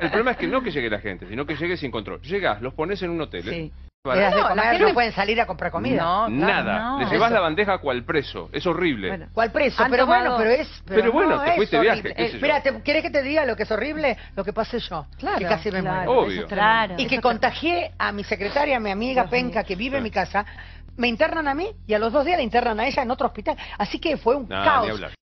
El problema es que no que llegue la gente, sino que llegue sin control. Llegas, los pones en un hotel. Sí. Eh, para- No, la gente- no pueden salir a comprar comida. No, claro, Nada. no. Le llevas Eso. la bandeja cual preso. Es horrible. Bueno. ¿Cuál preso? Pero bueno, pero es... Pero bueno, te fuiste viaje, eh, ¿querés que te diga lo que es horrible? Lo que pasé yo. Claro, que casi me claro, muero. Claro. Y que contagié a mi secretaria, a mi amiga Dios Penca, que vive en mi casa. Me internan a mí y a los dos días la internan a ella en otro hospital. Así que fue un caos.